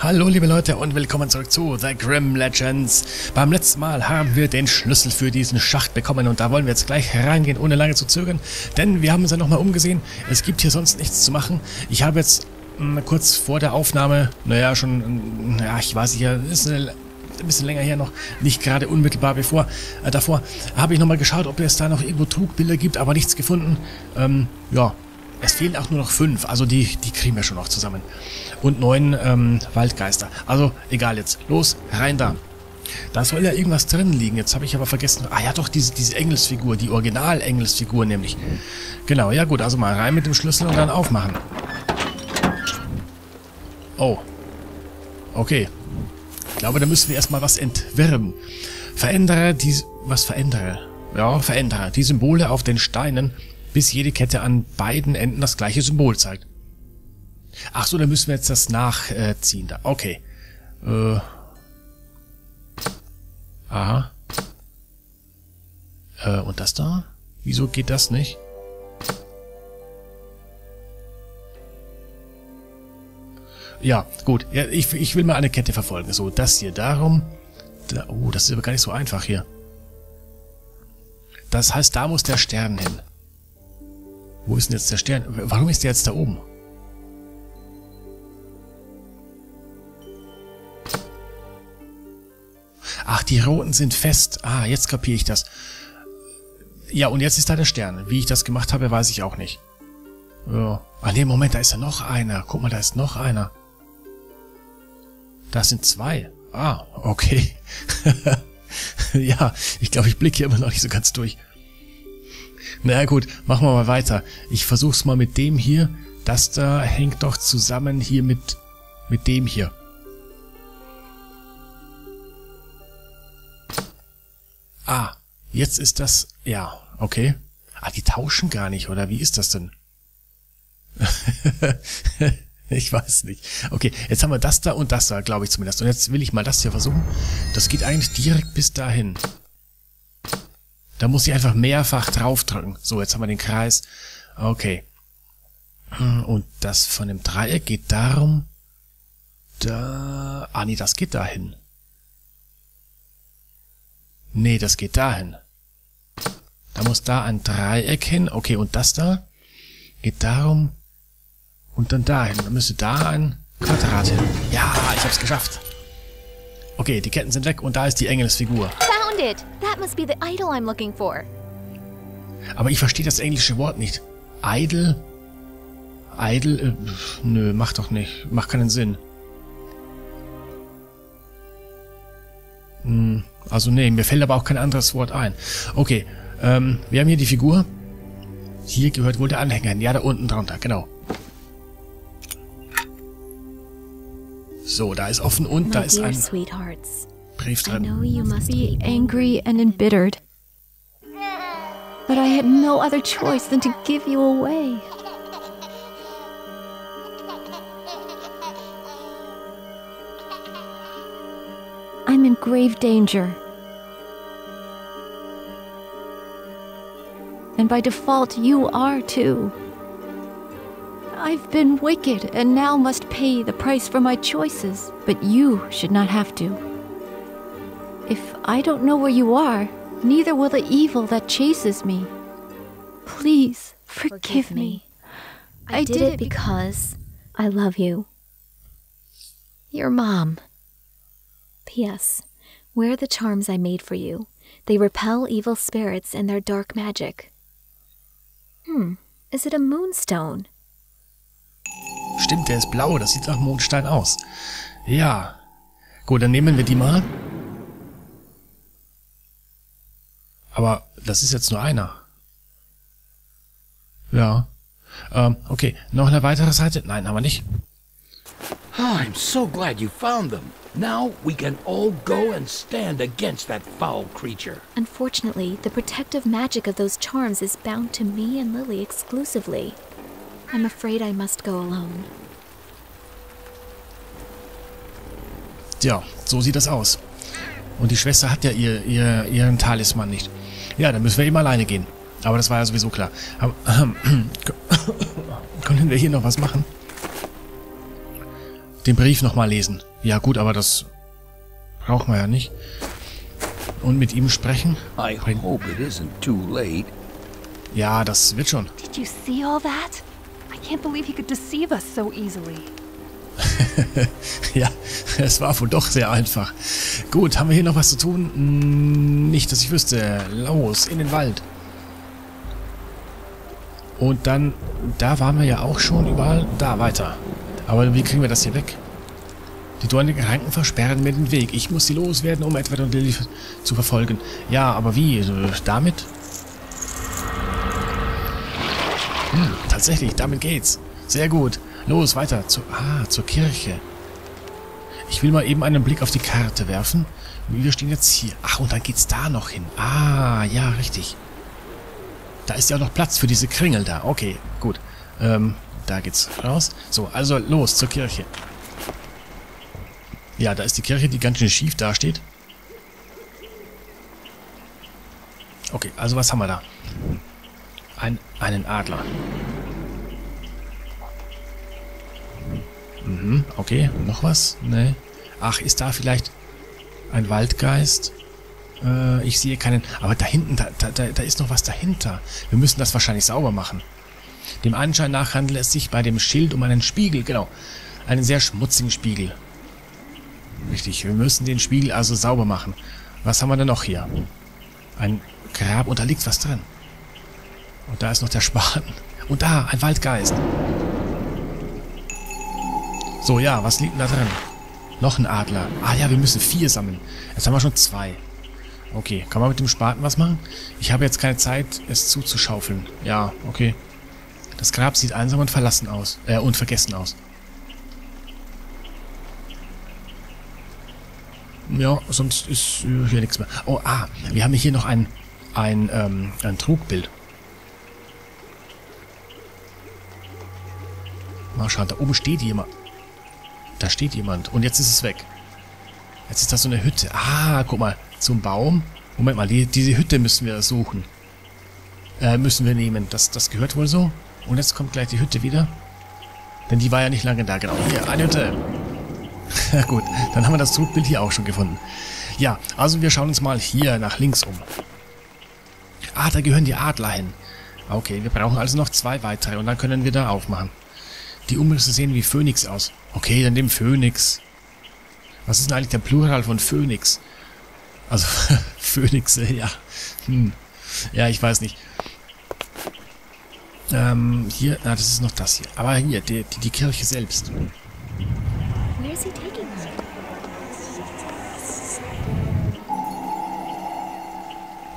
Hallo liebe Leute und willkommen zurück zu The Grim Legends. Beim letzten Mal haben wir den Schlüssel für diesen Schacht bekommen und da wollen wir jetzt gleich reingehen, ohne lange zu zögern. Denn wir haben uns ja nochmal umgesehen, es gibt hier sonst nichts zu machen. Ich habe jetzt mh, kurz vor der Aufnahme, naja schon, mh, ja ich weiß nicht, ist eine ein bisschen länger her noch, nicht gerade unmittelbar bevor, äh, davor, habe ich nochmal geschaut, ob es da noch irgendwo Trugbilder gibt, aber nichts gefunden. Ähm, ja, es fehlen auch nur noch fünf, also die, die kriegen wir schon noch zusammen. Und neun ähm, Waldgeister. Also egal jetzt. Los, rein da. Da soll ja irgendwas drin liegen. Jetzt habe ich aber vergessen. Ah ja doch, diese, diese Engelsfigur, die Original-Engelsfigur nämlich. Genau, ja gut, also mal rein mit dem Schlüssel und dann aufmachen. Oh. Okay. Ich glaube, da müssen wir erstmal was entwirren. Verändere die... Was verändere? Ja, verändere die Symbole auf den Steinen bis jede Kette an beiden Enden das gleiche Symbol zeigt. Ach so, dann müssen wir jetzt das nachziehen da. Okay. Äh. Aha. Äh, und das da? Wieso geht das nicht? Ja, gut. Ja, ich, ich will mal eine Kette verfolgen. So, das hier darum. Da, oh, das ist aber gar nicht so einfach hier. Das heißt, da muss der Stern hin. Wo ist denn jetzt der Stern? Warum ist der jetzt da oben? Ach, die roten sind fest. Ah, jetzt kapiere ich das. Ja, und jetzt ist da der Stern. Wie ich das gemacht habe, weiß ich auch nicht. Ja. Ah, nee, Moment, da ist ja noch einer. Guck mal, da ist noch einer. Das sind zwei. Ah, okay. ja, ich glaube, ich blicke hier immer noch nicht so ganz durch. Na gut, machen wir mal weiter. Ich versuch's mal mit dem hier. Das da hängt doch zusammen hier mit, mit dem hier. Ah, jetzt ist das... Ja, okay. Ah, die tauschen gar nicht, oder wie ist das denn? ich weiß nicht. Okay, jetzt haben wir das da und das da, glaube ich zumindest. Und jetzt will ich mal das hier versuchen. Das geht eigentlich direkt bis dahin. Da muss ich einfach mehrfach draufdrücken. So, jetzt haben wir den Kreis. Okay. Und das von dem Dreieck geht darum... Da... Ah, nee, das geht dahin. Nee, das geht dahin. Da muss da ein Dreieck hin. Okay, und das da geht darum und dann dahin. Dann müsste da ein Quadrat hin. Ja, ich hab's geschafft. Okay, die Ketten sind weg und da ist die Engelsfigur. Found it! That must be the idol I'm looking for. Aber ich verstehe das englische Wort nicht. Idle? Idle? Äh, nö, macht doch nicht. Macht keinen Sinn. Hm, also nee, mir fällt aber auch kein anderes Wort ein. Okay, ähm, wir haben hier die Figur. Hier gehört wohl der Anhänger hin. Ja, da unten drunter, genau. So, da ist offen und da My ist dear ein sweethearts, Brief I know you must be angry and embittered. But I had no other choice than to give you away. I'm in grave danger. And by default, you are too. I've been wicked and now must pay the price for my choices, but you should not have to. If I don't know where you are, neither will the evil that chases me. Please forgive, me. I, did, it because I love you. Your mom. P.S. Wear the charms I made for you. They repel evil spirits and their dark magic. Hmm, is it a moonstone? Stimmt, der ist blau. Das sieht nach Mondstein aus. Ja. Gut, dann nehmen wir die mal. Aber das ist jetzt nur einer. Ja. Ähm, okay. Noch eine weitere Seite? Nein, haben wir nicht. Ah, I'm so glad you found them. Now we can all go and stand against that foul creature. Unfortunately, the protective magic of those charms is bound to me and Lily exclusively. I'm afraid I must go alone. Tja, so sieht das aus. Und die Schwester hat ja ihr, ihr, ihren Talisman nicht. Ja, dann müssen wir eben alleine gehen. Aber das war ja sowieso klar. Aber, ähm, können wir hier noch was machen? Den Brief nochmal lesen. Ja gut, aber das brauchen wir ja nicht. Und mit ihm sprechen? I hope it isn't too late. Ja, das wird schon. Did you see all that? I can't believe he could deceive us so easily. ja, es war wohl doch sehr einfach. Gut, haben wir hier noch was zu tun? Hm, nicht, dass ich wüsste. Los, in den Wald. Und dann, da waren wir ja auch schon überall. Da, weiter. Aber wie kriegen wir das hier weg? Die dornigen Ranken versperren mir den Weg. Ich muss sie loswerden, um Edward und Lily zu verfolgen. Ja, aber wie? Damit? Hm, tatsächlich, damit geht's. Sehr gut. Los, weiter. Zu, ah, zur Kirche. Ich will mal eben einen Blick auf die Karte werfen. Wir stehen jetzt hier. Ach, und dann geht's da noch hin. Ah, ja, richtig. Da ist ja auch noch Platz für diese Kringel da. Okay, gut. Ähm, da geht's raus. So, also los zur Kirche. Ja, da ist die Kirche, die ganz schön schief dasteht. Okay, also was haben wir da? Ein, einen Adler. Mhm, okay. Noch was? Nee. Ach, ist da vielleicht ein Waldgeist? Äh, ich sehe keinen... Aber da hinten, da, da, da ist noch was dahinter. Wir müssen das wahrscheinlich sauber machen. Dem Anschein nach handelt es sich bei dem Schild um einen Spiegel, genau. Einen sehr schmutzigen Spiegel. Richtig, wir müssen den Spiegel also sauber machen. Was haben wir denn noch hier? Ein Grab und da liegt was drin. Und da ist noch der Spaten. Und da, ein Waldgeist. So, ja, was liegt denn da drin? Noch ein Adler. Ah ja, wir müssen vier sammeln. Jetzt haben wir schon zwei. Okay, kann man mit dem Spaten was machen? Ich habe jetzt keine Zeit, es zuzuschaufeln. Ja, okay. Das Grab sieht einsam und verlassen aus. Äh, und vergessen aus. Ja, sonst ist äh, hier nichts mehr. Oh, ah, wir haben hier noch ein, ein, ähm, ein Trugbild. Mal schauen, da oben steht jemand. Da steht jemand. Und jetzt ist es weg. Jetzt ist da so eine Hütte. Ah, guck mal. Zum Baum. Moment mal, die, diese Hütte müssen wir suchen. Äh, müssen wir nehmen. Das, das gehört wohl so. Und jetzt kommt gleich die Hütte wieder. Denn die war ja nicht lange da. Genau, hier, eine Hütte. Gut, dann haben wir das Zugbild hier auch schon gefunden. Ja, also wir schauen uns mal hier nach links um. Ah, da gehören die Adler hin. Okay, wir brauchen also noch zwei weitere und dann können wir da aufmachen. Die Umrisse sehen wie Phönix aus. Okay, dann dem Phönix. Was ist denn eigentlich der Plural von Phönix? Also, Phönixe, ja. Hm. Ja, ich weiß nicht. Ähm, hier, na, das ist noch das hier. Aber hier, die, die, die Kirche selbst.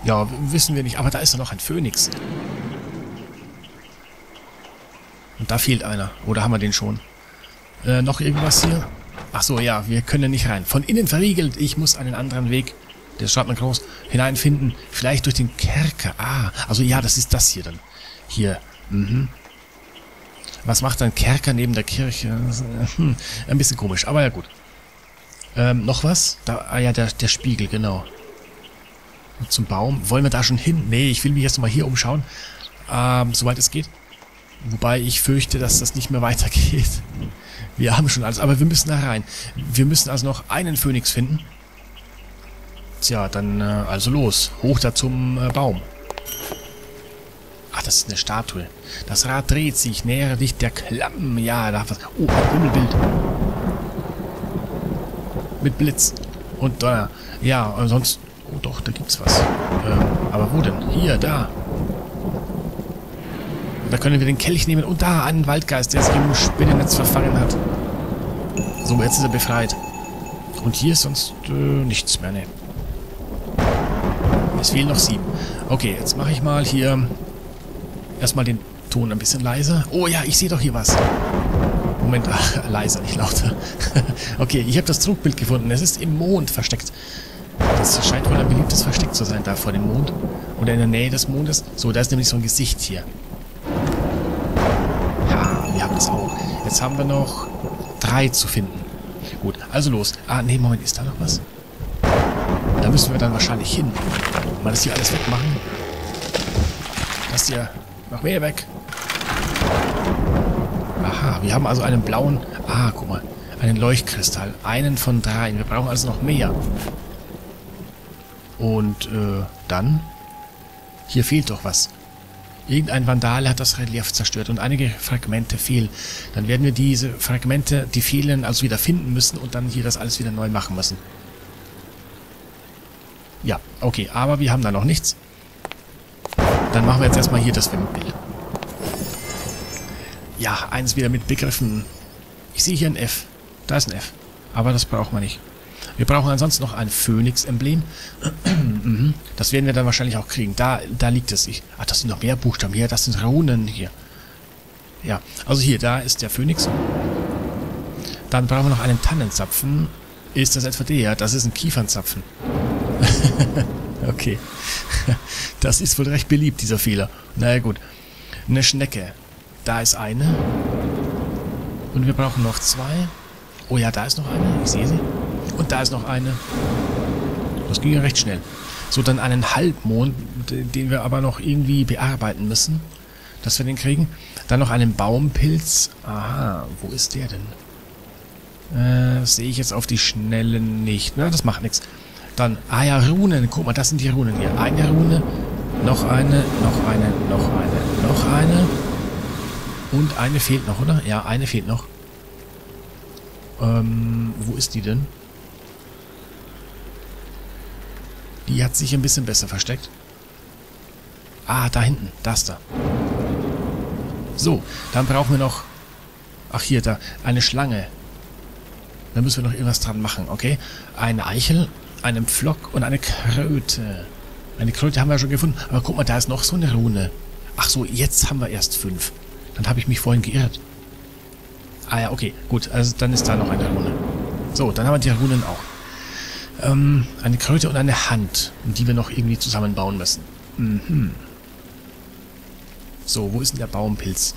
Ja, wissen wir nicht. Aber da ist doch noch ein Phönix. Und da fehlt einer. Oder haben wir den schon? Äh, noch irgendwas hier? Ach so, ja, wir können nicht rein. Von innen verriegelt. Ich muss einen anderen Weg, der schreibt man groß, hineinfinden. Vielleicht durch den Kerker. Ah, also ja, das ist das hier dann. Hier. Mhm. Was macht ein Kerker neben der Kirche? Hm, ein bisschen komisch, aber ja gut. Ähm, noch was? Da, ah ja, der, der Spiegel, genau. Und zum Baum. Wollen wir da schon hin? Nee, ich will mich jetzt mal hier umschauen. Ähm, soweit es geht. Wobei ich fürchte, dass das nicht mehr weitergeht. Wir haben schon alles, aber wir müssen da rein. Wir müssen also noch einen Phönix finden. Tja, dann äh, also los. Hoch da zum äh, Baum. Ach, das ist eine Statue. Das Rad dreht sich. Nähere dich der Klamm. Ja, da was. Oh, Himmelbild. Mit Blitz und Donner. Ja, und sonst... Oh doch, da gibt's was. Ähm, aber wo denn? Hier, da. Da können wir den Kelch nehmen. Und da, einen Waldgeist, der sich im Spinnennetz verfangen hat. So, jetzt ist er befreit. Und hier ist sonst äh, nichts mehr, ne. Es fehlen noch sieben. Okay, jetzt mache ich mal hier erstmal den Ton ein bisschen leiser. Oh ja, ich sehe doch hier was. Moment, ach, leiser, nicht lauter. okay, ich habe das Trugbild gefunden. Es ist im Mond versteckt. Das scheint wohl ein beliebtes Versteck zu sein, da vor dem Mond. Oder in der Nähe des Mondes. So, da ist nämlich so ein Gesicht hier. Auch. Jetzt haben wir noch drei zu finden. Gut, also los. Ah, nee, Moment, ist da noch was? Da müssen wir dann wahrscheinlich hin. Mal das hier alles wegmachen. Das hier noch mehr weg. Aha, wir haben also einen blauen... Ah, guck mal. einen Leuchtkristall. Einen von dreien. Wir brauchen also noch mehr. Und äh, dann? Hier fehlt doch was. Irgendein Vandal hat das Relief zerstört und einige Fragmente fehlen. Dann werden wir diese Fragmente, die fehlen, also wieder finden müssen und dann hier das alles wieder neu machen müssen. Ja, okay, aber wir haben da noch nichts. Dann machen wir jetzt erstmal hier das Wimmelbild. Ja, eins wieder mit Begriffen. Ich sehe hier ein F. Da ist ein F. Aber das brauchen wir nicht. Wir brauchen ansonsten noch ein Phönix-Emblem. Mhm. das werden wir dann wahrscheinlich auch kriegen. Da, da liegt es. Ich, ach, das sind noch mehr Buchstaben hier. Das sind Runen hier. Ja, also hier, da ist der Phönix. Dann brauchen wir noch einen Tannenzapfen. Ist das etwa der? Das ist ein Kiefernzapfen. okay. Das ist wohl recht beliebt, dieser Fehler. Naja, gut. Eine Schnecke. Da ist eine. Und wir brauchen noch zwei. Oh ja, da ist noch eine. Ich sehe sie. Und da ist noch eine. Das ging ja recht schnell. So, dann einen Halbmond, den wir aber noch irgendwie bearbeiten müssen, dass wir den kriegen. Dann noch einen Baumpilz. Aha, wo ist der denn? Äh, sehe ich jetzt auf die Schnelle nicht. Na, das macht nichts. Dann, ah ja, Runen. Guck mal, das sind die Runen hier. Eine Rune, noch eine, noch eine, noch eine, noch eine. Und eine fehlt noch, oder? Ja, eine fehlt noch. Ähm, wo ist die denn? Die hat sich ein bisschen besser versteckt. Ah, da hinten. Das da. So, dann brauchen wir noch... Ach, hier, da. Eine Schlange. Da müssen wir noch irgendwas dran machen, okay? Eine Eichel, einen Pflock und eine Kröte. Eine Kröte haben wir schon gefunden. Aber guck mal, da ist noch so eine Rune. Ach so, jetzt haben wir erst fünf. Dann habe ich mich vorhin geirrt. Ah ja, okay, gut. Also dann ist da noch eine Rune. So, dann haben wir die Runen auch ähm, eine Kröte und eine Hand, die wir noch irgendwie zusammenbauen müssen. Mhm. So, wo ist denn der Baumpilz?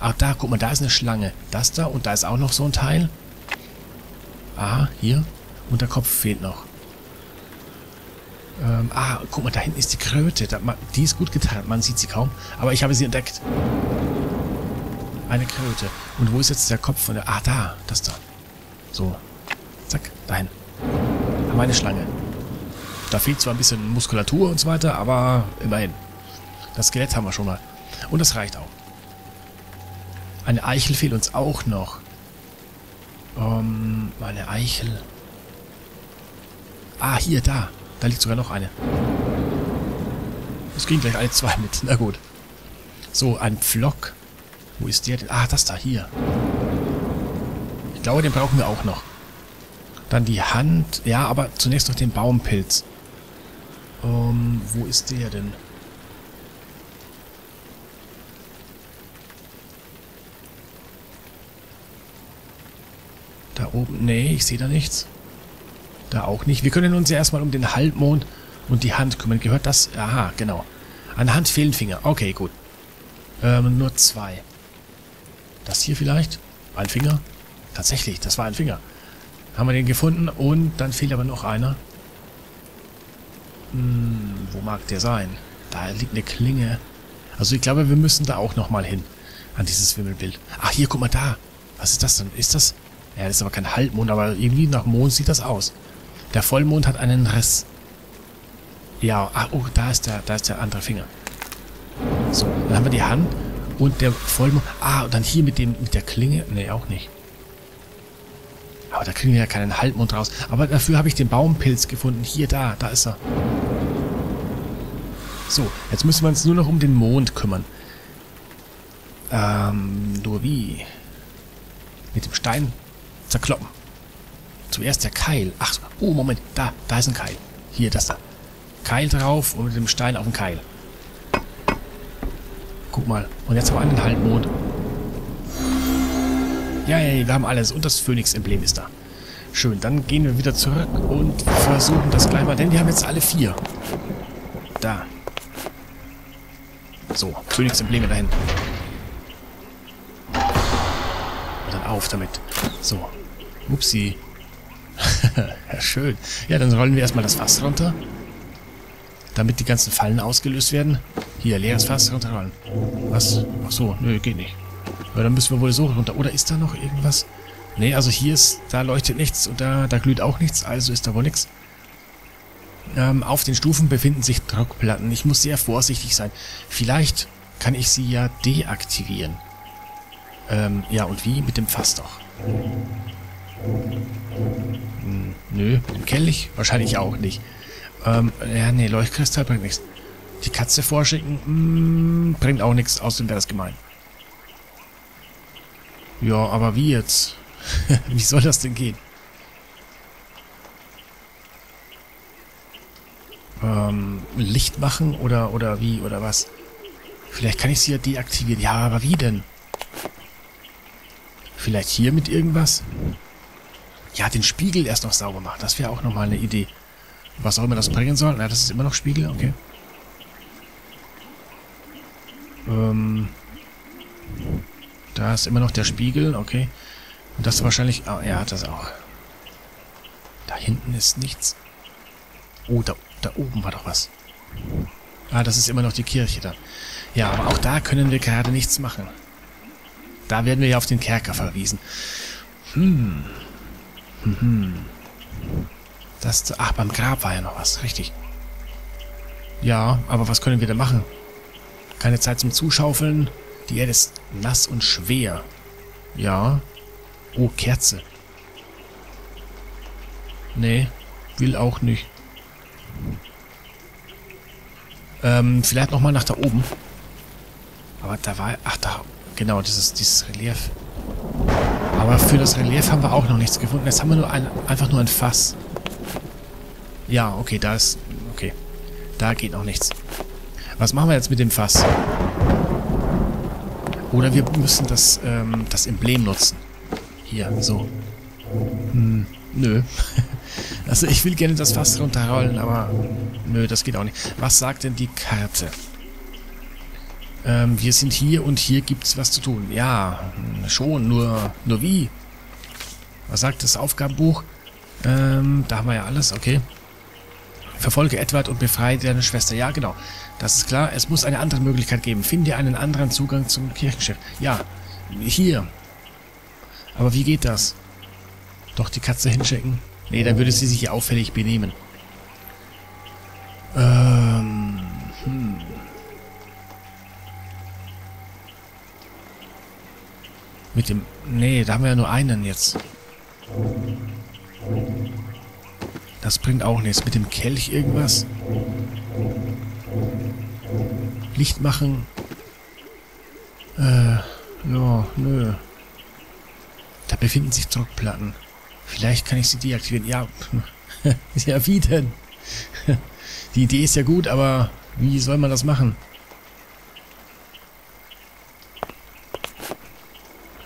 Ach, da, guck mal, da ist eine Schlange. Das da und da ist auch noch so ein Teil. Aha, hier. Und der Kopf fehlt noch. Ähm, ah, guck mal, da hinten ist die Kröte. Die ist gut getarnt, man sieht sie kaum. Aber ich habe sie entdeckt. Eine Kröte. Und wo ist jetzt der Kopf von der... Ah, da, das da. So. Zack, dahin haben eine Schlange. Da fehlt zwar ein bisschen Muskulatur und so weiter, aber immerhin. Das Skelett haben wir schon mal. Und das reicht auch. Eine Eichel fehlt uns auch noch. Ähm, eine Eichel. Ah, hier, da. Da liegt sogar noch eine. Es ging gleich alle zwei mit. Na gut. So, ein Pflock. Wo ist der denn? Ah, das da, hier. Ich glaube, den brauchen wir auch noch. Dann die Hand. Ja, aber zunächst noch den Baumpilz. Ähm, wo ist der denn? Da oben. Nee, ich sehe da nichts. Da auch nicht. Wir können uns ja erstmal um den Halbmond und die Hand kümmern. Gehört das? Aha, genau. An Hand fehlen Finger. Okay, gut. Ähm, nur zwei. Das hier vielleicht? Ein Finger? Tatsächlich, das war ein Finger. Haben wir den gefunden und dann fehlt aber noch einer. Hm, wo mag der sein? Da liegt eine Klinge. Also ich glaube, wir müssen da auch nochmal hin. An dieses Wimmelbild. Ach, hier, guck mal da. Was ist das denn? Ist das... Ja, das ist aber kein Halbmond, aber irgendwie nach Mond sieht das aus. Der Vollmond hat einen Riss. Ja, ach, oh, da ist der, da ist der andere Finger. So, dann haben wir die Hand und der Vollmond. Ah, und dann hier mit dem, mit der Klinge. Nee, auch nicht. Aber da kriegen wir ja keinen Halbmond raus. Aber dafür habe ich den Baumpilz gefunden. Hier, da, da ist er. So, jetzt müssen wir uns nur noch um den Mond kümmern. Ähm, nur wie? Mit dem Stein zerkloppen. Zuerst der Keil. Ach, oh, Moment, da, da ist ein Keil. Hier, das da. Keil drauf und mit dem Stein auf den Keil. Guck mal. Und jetzt haben wir einen Halbmond. Ja, ja, wir haben alles. Und das Phönix-Emblem ist da. Schön, dann gehen wir wieder zurück und versuchen das gleich mal. Denn wir haben jetzt alle vier. Da. So, Phönix-Embleme dahin. Und dann auf damit. So. Upsi. ja, schön. Ja, dann rollen wir erstmal das Fass runter. Damit die ganzen Fallen ausgelöst werden. Hier, leeres Fass runterrollen. Was? Ach so, nö, geht nicht. Aber dann müssen wir wohl so runter. Oder ist da noch irgendwas? Nee, also hier ist, da leuchtet nichts und da, da glüht auch nichts, also ist da wohl nichts. Ähm, auf den Stufen befinden sich Druckplatten. Ich muss sehr vorsichtig sein. Vielleicht kann ich sie ja deaktivieren. Ähm, ja, und wie? Mit dem Fass doch. Hm, nö, mit dem Kelch? Wahrscheinlich auch nicht. Ähm, ja, nee, Leuchtkristall bringt nichts. Die Katze vorschicken, hm, bringt auch nichts, außerdem wäre das gemein. Ja, aber wie jetzt? wie soll das denn gehen? Ähm, Licht machen oder, oder wie, oder was? Vielleicht kann ich sie ja deaktivieren. Ja, aber wie denn? Vielleicht hier mit irgendwas? Ja, den Spiegel erst noch sauber machen. Das wäre auch nochmal eine Idee. Was auch immer das bringen soll. Na, das ist immer noch Spiegel, okay. Ähm, da ist immer noch der Spiegel, okay. Und das wahrscheinlich... Ah, er hat das auch. Da hinten ist nichts. Oh, da, da oben war doch was. Ah, das ist immer noch die Kirche da. Ja, aber auch da können wir gerade nichts machen. Da werden wir ja auf den Kerker verwiesen. Hm. Hm, hm. Das... Ach, beim Grab war ja noch was. Richtig. Ja, aber was können wir denn machen? Keine Zeit zum Zuschaufeln. Die Erde ist nass und schwer. Ja. Oh, Kerze. Nee, will auch nicht. Ähm, vielleicht nochmal nach da oben. Aber da war... Ach, da... Genau, dieses, dieses Relief. Aber für das Relief haben wir auch noch nichts gefunden. Jetzt haben wir nur ein, einfach nur ein Fass. Ja, okay, da ist... Okay. Da geht noch nichts. Was machen wir jetzt mit dem Fass? Oder wir müssen das, ähm, das Emblem nutzen. Hier, so. Hm, nö. also ich will gerne das Fass runterrollen, aber nö, das geht auch nicht. Was sagt denn die Karte? Ähm, wir sind hier und hier gibt's was zu tun. Ja, schon, nur, nur wie? Was sagt das Aufgabenbuch? Ähm, da haben wir ja alles, okay. Verfolge Edward und befreie deine Schwester. Ja, genau. Das ist klar. Es muss eine andere Möglichkeit geben. Finde einen anderen Zugang zum Kirchenschiff. Ja, hier. Aber wie geht das? Doch die Katze hinschicken? Nee, dann würde sie sich auffällig benehmen. Ähm, hm. Mit dem... Nee, da haben wir ja nur einen jetzt. Das bringt auch nichts. Mit dem Kelch irgendwas? Licht machen? Äh, ja, nö. Da befinden sich Druckplatten. Vielleicht kann ich sie deaktivieren. Ja, ja, wie denn? Die Idee ist ja gut, aber wie soll man das machen?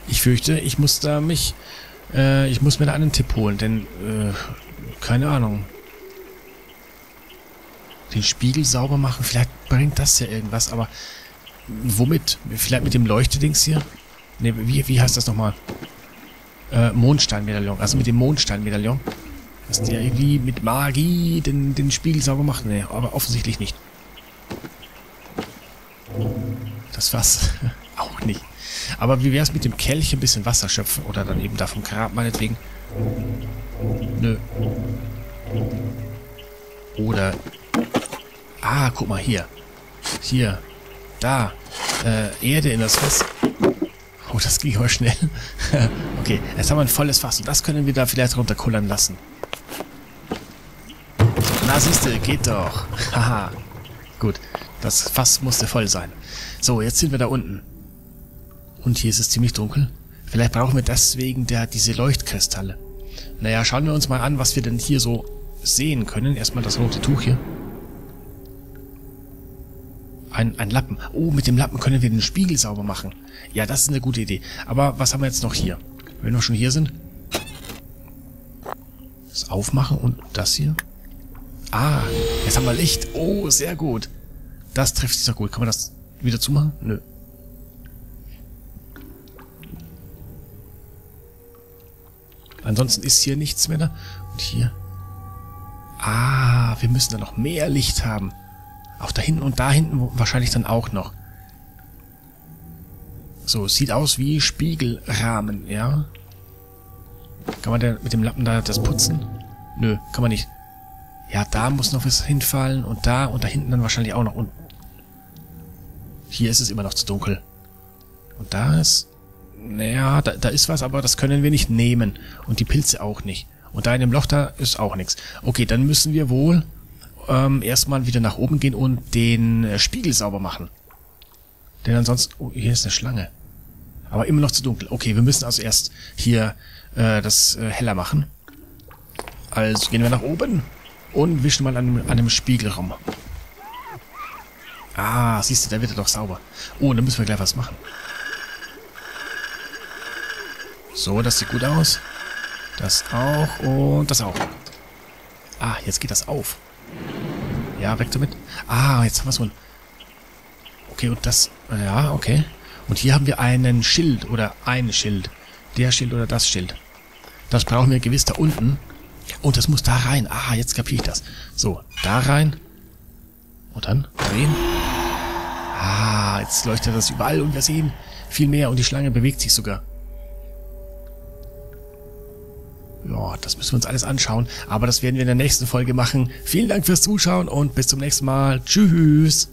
Ich fürchte, ich muss da mich... Äh, ich muss mir da einen Tipp holen, denn... Äh, keine Ahnung. Den Spiegel sauber machen, vielleicht bringt das ja irgendwas, aber womit? Vielleicht mit dem Leuchtedings hier? Ne, wie, wie heißt das nochmal? Äh, Mondsteinmedaillon. Also mit dem Mondsteinmedaillon. Dass der irgendwie mit Magie den, den Spiegel sauber macht. Ne, aber offensichtlich nicht. Das war's. auch nicht. Aber wie wär's mit dem Kelch ein bisschen Wasser schöpfen? Oder dann eben da vom Grab meinetwegen? Nö. Oder... Ah, guck mal, hier. Hier. Da. Äh, Erde in das Fass. Oh, das ging aber schnell. okay, jetzt haben wir ein volles Fass. Und das können wir da vielleicht runterkullern lassen. Na, siehste, geht doch. Haha. Gut, das Fass musste voll sein. So, jetzt sind wir da unten. Und hier ist es ziemlich dunkel. Vielleicht brauchen wir deswegen der, diese Leuchtkristalle. Naja, schauen wir uns mal an, was wir denn hier so sehen können. Erstmal das rote Tuch hier. Ein, ein Lappen. Oh, mit dem Lappen können wir den Spiegel sauber machen. Ja, das ist eine gute Idee. Aber was haben wir jetzt noch hier? Wenn wir schon hier sind. Das Aufmachen und das hier. Ah, jetzt haben wir Licht. Oh, sehr gut. Das trifft sich doch gut. Kann man das wieder zumachen? Nö. Ansonsten ist hier nichts mehr. Und hier. Ah, wir müssen da noch mehr Licht haben. Auch da hinten und da hinten wahrscheinlich dann auch noch. So, sieht aus wie Spiegelrahmen, ja. Kann man denn mit dem Lappen da das putzen? Nö, kann man nicht. Ja, da muss noch was hinfallen und da und da hinten dann wahrscheinlich auch noch. Und hier ist es immer noch zu dunkel. Und da ist... Naja, da, da ist was, aber das können wir nicht nehmen. Und die Pilze auch nicht. Und da in dem Loch da ist auch nichts. Okay, dann müssen wir wohl ähm, erstmal wieder nach oben gehen und den äh, Spiegel sauber machen. Denn ansonsten... Oh, hier ist eine Schlange. Aber immer noch zu dunkel. Okay, wir müssen also erst hier äh, das äh, heller machen. Also gehen wir nach oben und wischen mal an, an dem Spiegel rum. Ah, siehst du, da wird er doch sauber. Oh, dann müssen wir gleich was machen. So, das sieht gut aus. Das auch und das auch. Ah, jetzt geht das auf. Ja, weg damit. Ah, jetzt haben wir so ein... Okay, und das... Ja, okay. Und hier haben wir einen Schild oder ein Schild. Der Schild oder das Schild. Das brauchen wir gewiss da unten. Und das muss da rein. Ah, jetzt kapiere ich das. So, da rein. Und dann drehen. Ah, jetzt leuchtet das überall und wir sehen viel mehr und die Schlange bewegt sich sogar. Ja, das müssen wir uns alles anschauen. Aber das werden wir in der nächsten Folge machen. Vielen Dank fürs Zuschauen und bis zum nächsten Mal. Tschüss.